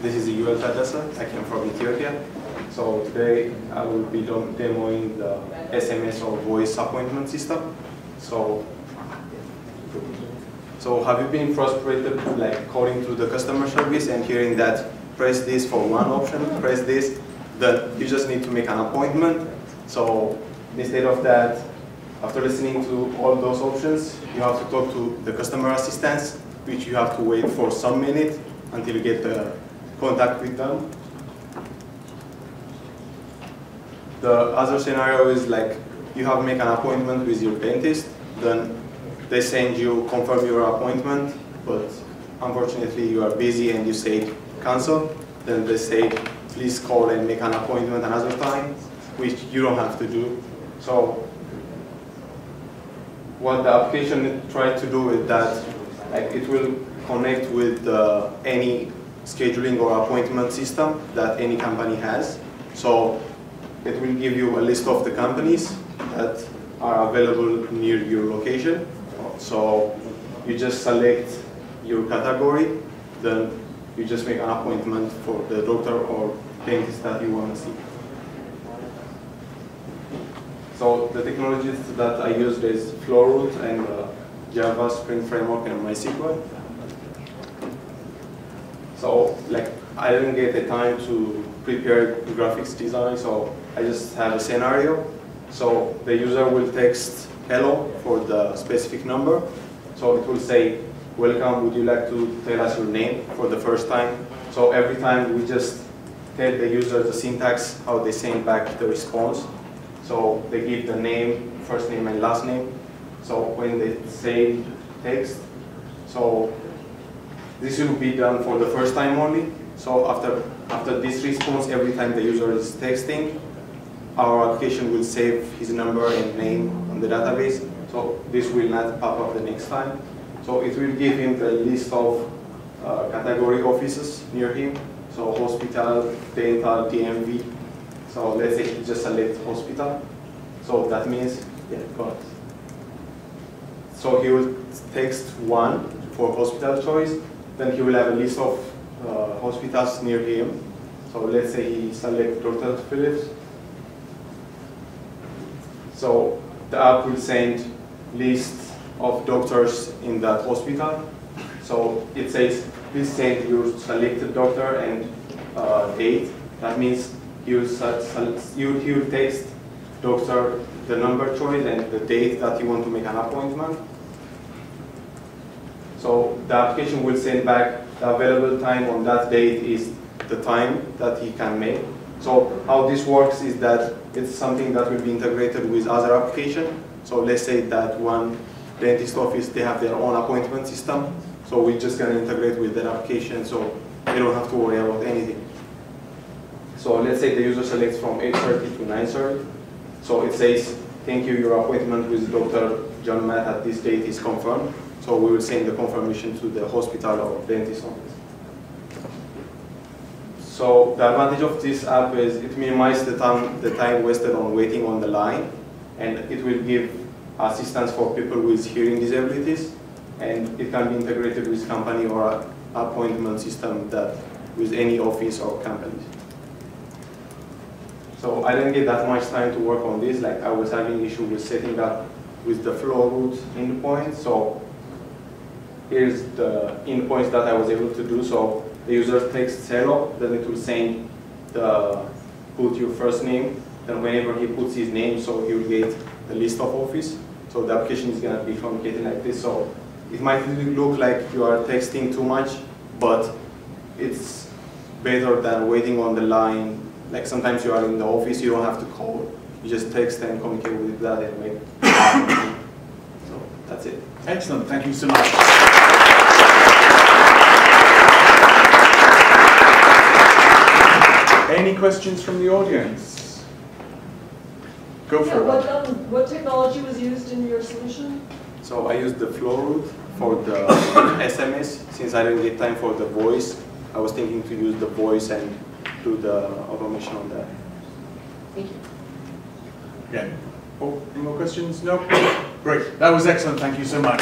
This is Eyuel Taddese. I came from Ethiopia. So today I will be demoing the SMS or voice appointment system. So, so have you been frustrated like calling to the customer service and hearing that press this for one option, press this, that you just need to make an appointment. So instead of that, after listening to all those options, you have to talk to the customer assistance, which you have to wait for some minute until you get the contact with them. The other scenario is like you have make an appointment with your dentist, then they send you confirm your appointment, but unfortunately you are busy and you say cancel, then they say please call and make an appointment another time, which you don't have to do. So what the application tries to do is that like, it will connect with uh, any scheduling or appointment system that any company has. So it will give you a list of the companies that are available near your location. So you just select your category, then you just make an appointment for the doctor or dentist that you want to see. So the technologies that I used is Flowroute and uh, Java, Spring Framework, and MySQL. So like I didn't get the time to prepare the graphics design, so I just have a scenario. So the user will text hello for the specific number. So it will say, welcome, would you like to tell us your name for the first time? So every time we just tell the user the syntax, how they send back the response. So they give the name, first name and last name. So when they save text, so this will be done for the first time only. So after, after this response, every time the user is texting, our application will save his number and name on the database. So this will not pop up the next time. So it will give him the list of uh, category offices near him. So hospital, dental, DMV, so let's say he just select hospital. So that means, yeah, go on. So he will text one for hospital choice, then he will have a list of uh, hospitals near him. So let's say he select Dr. Phillips. So the app will send list of doctors in that hospital. So it says, please send your selected doctor and uh, date. That means you, you, you text doctor the number choice and the date that you want to make an appointment. So the application will send back the available time on that date is the time that he can make. So how this works is that it's something that will be integrated with other application. So let's say that one dentist office, they have their own appointment system. So we're just to integrate with that application so they don't have to worry about anything. So let's say the user selects from 8.30 to 9.30. So it says, thank you, your appointment with Dr. John Matt at this date is confirmed. So we will send the confirmation to the hospital or dentist office. So the advantage of this app is it minimizes the time, the time wasted on waiting on the line, and it will give assistance for people with hearing disabilities, and it can be integrated with company or appointment system that with any office or companies. So I didn't get that much time to work on this. Like I was having issue with setting up with the Flowroute endpoint. So here's the endpoints that I was able to do. So the user takes hello, then it will send the put your first name. Then whenever he puts his name, so he will get the list of office. So the application is going to be communicating like this. So it might look like you are texting too much, but it's better than waiting on the line like sometimes you are in the office, you don't have to call. You just text and communicate with that and make. So that's it. Excellent. Thank you so much. Any questions from the audience? Go for yeah, it. What, um, what technology was used in your solution? So I used the Flowroute for the SMS. Since I didn't get time for the voice, I was thinking to use the voice and do the automation on that. Thank you. Okay. Oh, any more questions? No? Great. That was excellent. Thank you so much.